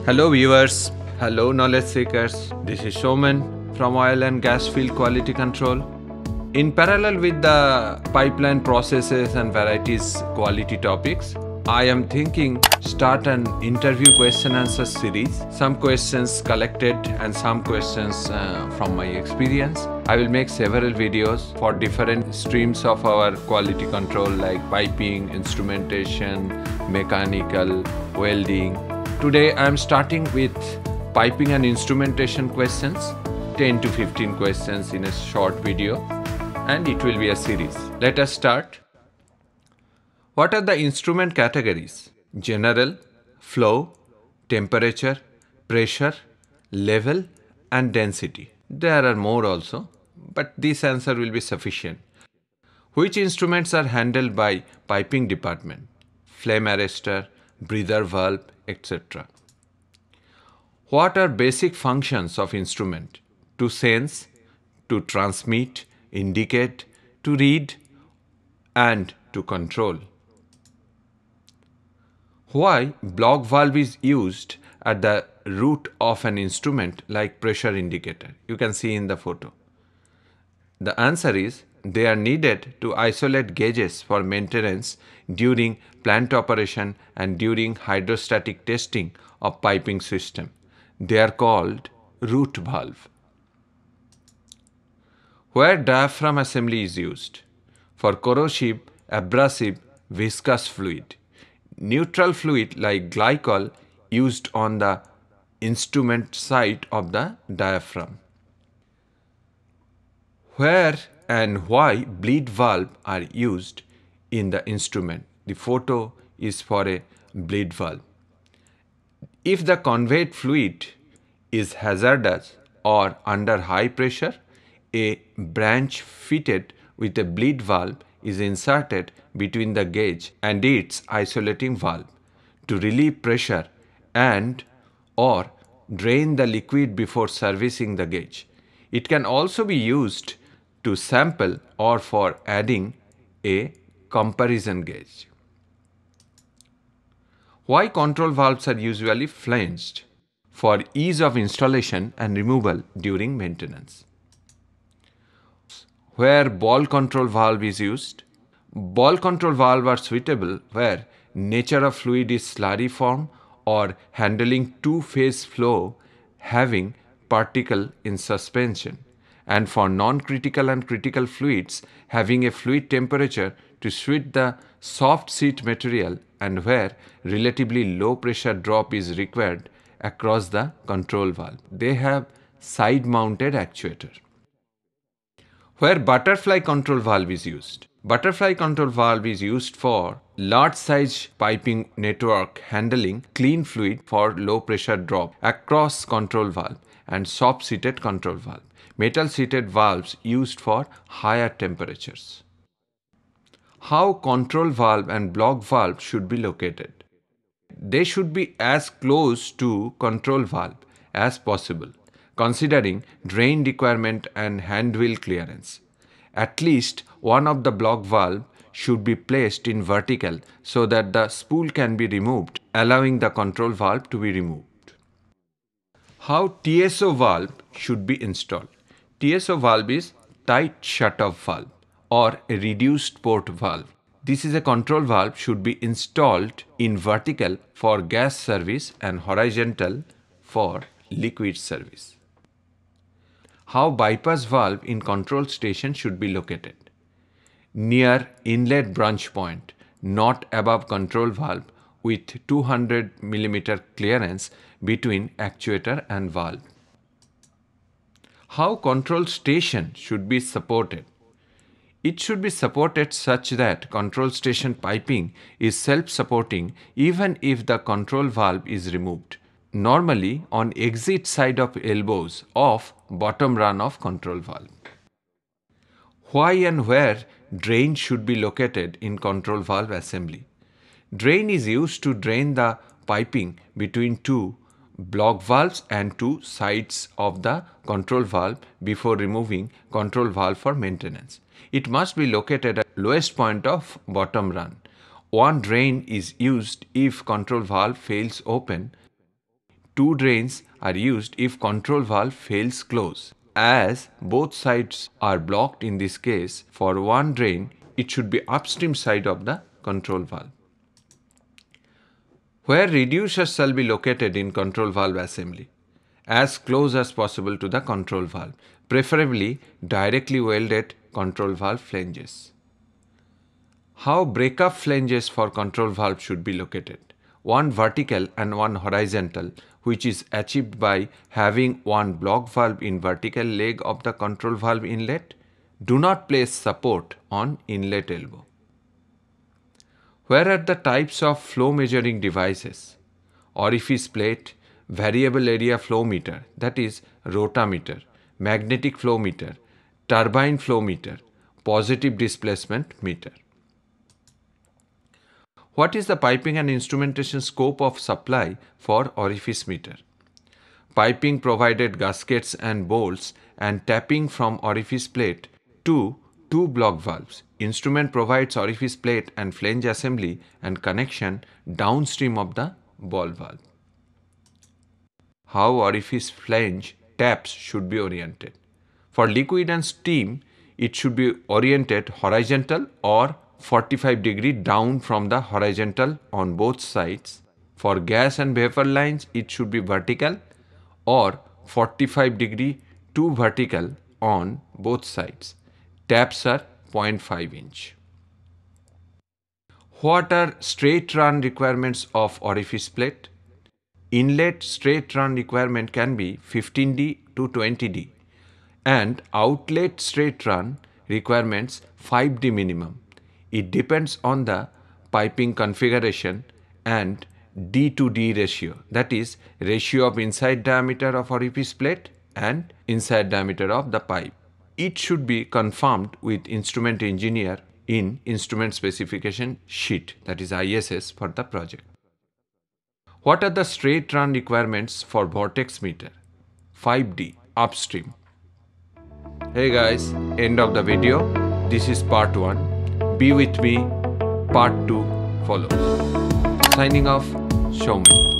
Hello, viewers. Hello, knowledge seekers. This is Showman from Oil and Gas Field Quality Control. In parallel with the pipeline processes and varieties quality topics, I am thinking start an interview question answer series. Some questions collected and some questions uh, from my experience. I will make several videos for different streams of our quality control like piping, instrumentation, mechanical, welding. Today I am starting with piping and instrumentation questions, 10 to 15 questions in a short video and it will be a series. Let us start. What are the instrument categories? General, flow, temperature, pressure, level, and density. There are more also, but this answer will be sufficient. Which instruments are handled by piping department? Flame arrestor, breather valve, etc. What are basic functions of instrument? To sense, to transmit, indicate, to read, and to control. Why block valve is used at the root of an instrument like pressure indicator? You can see in the photo. The answer is they are needed to isolate gauges for maintenance during plant operation and during hydrostatic testing of piping system. They are called root valve. Where diaphragm assembly is used? For corrosive, abrasive, viscous fluid neutral fluid like glycol used on the instrument side of the diaphragm. Where and why bleed valve are used in the instrument. The photo is for a bleed valve. If the conveyed fluid is hazardous or under high pressure, a branch fitted with a bleed valve is inserted between the gauge and its isolating valve to relieve pressure and or drain the liquid before servicing the gauge. It can also be used to sample or for adding a comparison gauge. Why control valves are usually flanged? For ease of installation and removal during maintenance where ball control valve is used. Ball control valve are suitable where nature of fluid is slurry form or handling two-phase flow having particle in suspension and for non-critical and critical fluids having a fluid temperature to suit the soft seat material and where relatively low pressure drop is required across the control valve. They have side mounted actuator where butterfly control valve is used. Butterfly control valve is used for large size piping network handling clean fluid for low pressure drop across control valve and soft seated control valve. Metal seated valves used for higher temperatures. How control valve and block valve should be located? They should be as close to control valve as possible considering drain requirement and hand wheel clearance. At least one of the block valve should be placed in vertical so that the spool can be removed, allowing the control valve to be removed. How TSO valve should be installed? TSO valve is tight shut-off valve or a reduced port valve. This is a control valve should be installed in vertical for gas service and horizontal for liquid service how bypass valve in control station should be located. Near inlet branch point, not above control valve with 200 mm clearance between actuator and valve. How control station should be supported? It should be supported such that control station piping is self-supporting even if the control valve is removed normally on exit side of elbows of bottom run of control valve. Why and where drain should be located in control valve assembly? Drain is used to drain the piping between two block valves and two sides of the control valve before removing control valve for maintenance. It must be located at lowest point of bottom run. One drain is used if control valve fails open two drains are used if control valve fails close. As both sides are blocked in this case, for one drain, it should be upstream side of the control valve. Where reducers shall be located in control valve assembly? As close as possible to the control valve, preferably directly welded control valve flanges. How breakup flanges for control valve should be located? One vertical and one horizontal which is achieved by having one block valve in vertical leg of the control valve inlet. Do not place support on inlet elbow. Where are the types of flow measuring devices? Orifice plate, variable area flow meter that is rotameter, magnetic flow meter, turbine flow meter, positive displacement meter. What is the piping and instrumentation scope of supply for orifice meter? Piping provided gaskets and bolts and tapping from orifice plate to two block valves. Instrument provides orifice plate and flange assembly and connection downstream of the ball valve. How orifice flange taps should be oriented. For liquid and steam, it should be oriented horizontal or 45 degree down from the horizontal on both sides. For gas and vapor lines, it should be vertical or 45 degree to vertical on both sides. Taps are 0.5 inch. What are straight run requirements of orifice plate? Inlet straight run requirement can be 15D to 20D and outlet straight run requirements 5D minimum. It depends on the piping configuration and D to D ratio that is ratio of inside diameter of orifice plate and inside diameter of the pipe. It should be confirmed with instrument engineer in instrument specification sheet that is ISS for the project. What are the straight run requirements for vortex meter? 5D upstream. Hey guys, end of the video. This is part 1 be with me, part 2 follows. Signing off, Showman.